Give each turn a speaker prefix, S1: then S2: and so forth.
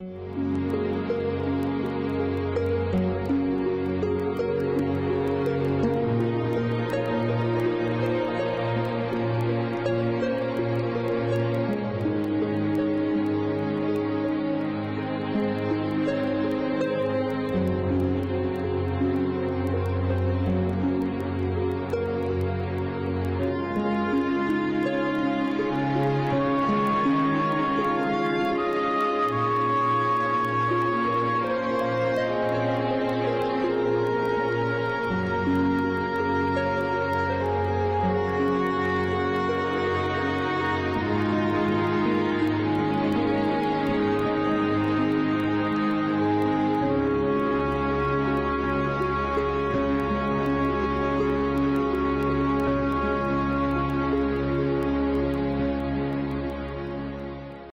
S1: う